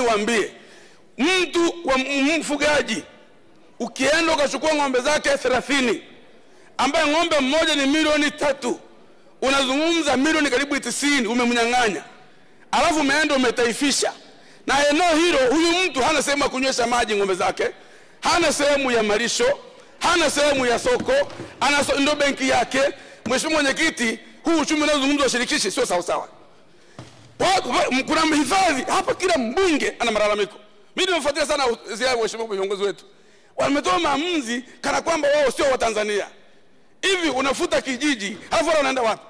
niwaambie, mtu wa mfugaji ukienda ukachukua ng'ombe zake thelathini ambaye ng'ombe mmoja ni milioni tatu unazungumza milioni karibu tisini umemnyang'anya, alafu umeenda umetaifisha, na eneo hilo huyu mtu hana sehemu ya kunywesha maji ng'ombe zake, hana sehemu ya malisho, hana sehemu ya soko, ana ndo benki yake. Mheshimiwa Mwenyekiti, huu uchumi unaozungumzwa shirikishi sio sawasawa. Kuna mhifadhi hapa, kila mbunge ana malalamiko. Mimi nimefuatilia sana ziara ya mheshimiwa viongozi wetu, wametoa maamuzi kana kwamba wao sio Watanzania. Hivi unafuta kijiji alafu wale wanaenda wapi?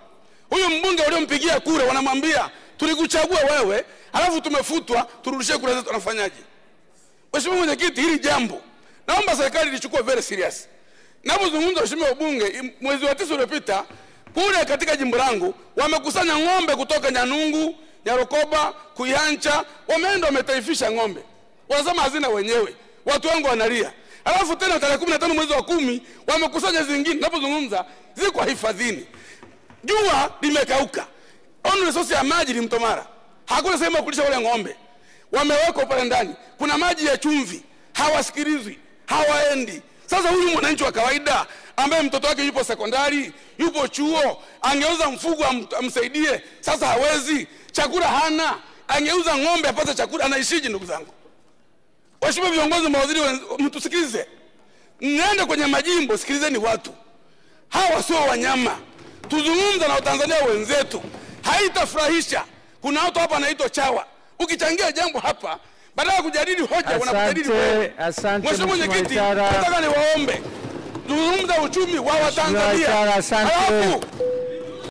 Huyu mbunge waliompigia kura wanamwambia tulikuchagua wewe, alafu tumefutwa, turudishie kura zetu. Anafanyaje? Mheshimiwa Mwenyekiti, hili jambo naomba serikali lichukue very serious. Napozungumza mheshimiwa bunge, mwezi wa tisa uliopita kule katika jimbo langu wamekusanya ng'ombe kutoka Nyanungu, Nyarokoba, Kuihancha, wameenda wametaifisha ng'ombe, wanasema hazina wenyewe, watu wangu wanalia. Alafu tena tarehe kumi na tano mwezi wa kumi wamekusanya zingine, napozungumza ziko hifadhini. Jua limekauka, only resource ya maji ni mto Mara, hakuna sehemu ya kulisha wale ng'ombe, wamewekwa pale ndani, kuna maji ya chumvi, hawasikilizwi, hawaendi. Sasa huyu mwananchi wa kawaida ambaye mtoto wake yupo sekondari, yupo chuo, angeuza mfugo amsaidie, sasa hawezi, chakula hana, angeuza ng'ombe apate chakula, anaishije? Ndugu zangu, waheshimiwa viongozi, mawaziri, mtusikilize, nende kwenye majimbo, sikilizeni watu. Hawa sio wanyama. Tuzungumza na Watanzania wenzetu, haitafurahisha. Kuna watu hapa anaitwa chawa, ukichangia jambo hapa badala ya kujadili hoja wanakujadili wewe. Mheshimiwa Mwenyekiti, nataka niwaombe. Tuzungumza uchumi wa Watanzania, halafu